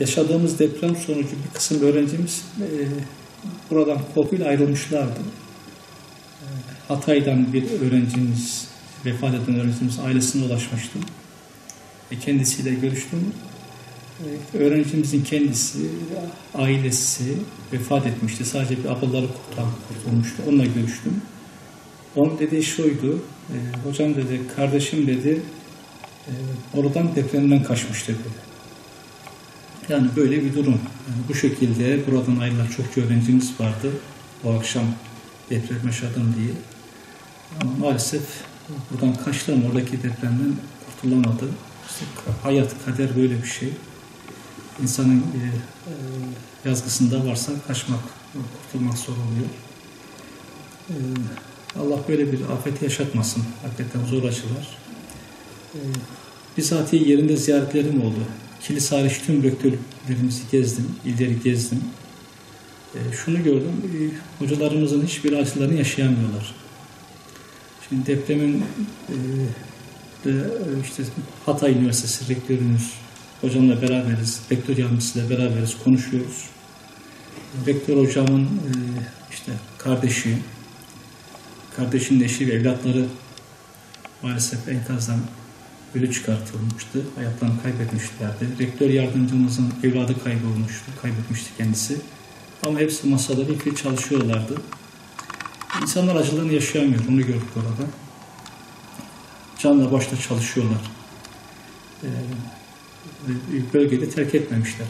yaşadığımız deprem sonucu bir kısım öğrencimiz e, buradan korkuyla ayrılmışlardı. E, Hatay'dan bir öğrencimiz, vefat eden öğrencimiz ailesine ulaşmıştım. E, kendisiyle görüştüm. E, öğrencimizin kendisi, ailesi vefat etmişti. Sadece bir ablaları kurtulmuştu. Onunla görüştüm. Onun dediği şuydu, e, hocam dedi, kardeşim dedi, e, oradan depremden kaçmıştı dedi. Yani böyle bir durum. Yani bu şekilde buradan ayrılan çokça öğrencimiz vardı. O akşam deprem yaşadım diye. Ama maalesef buradan kaçtı ama oradaki depremden kurtulamadı. İşte hayat, kader böyle bir şey. İnsanın e, e, yazgısında varsa kaçmak, kurtulmak zor oluyor. E, Allah böyle bir afeti yaşatmasın. Hakikaten zor acılar. E, bizatihi yerinde ziyaretlerim oldu. Kilise hariç tüm rektörlerimizi gezdim, illeri gezdim. E, şunu gördüm, e, hocalarımızın hiçbir acılarını yaşayamıyorlar. Şimdi depremin e, de, e, işte Hatay Üniversitesi rektörümüz, hocamla beraberiz, rektör yardımcısıyla beraberiz, konuşuyoruz. Rektör hocamın e, işte kardeşi, kardeşinin eşi ve evlatları maalesef enkazdan ölü çıkartılmıştı. Hayatlarını kaybetmişlerdi. Rektör yardımcımızın evladı kaybolmuştu. Kaybetmişti kendisi. Ama hepsi masada bir çalışıyorlardı. İnsanlar acılarını yaşayamıyor. Onu gördük orada. Canla başla çalışıyorlar. Ee, bölgede terk etmemişler.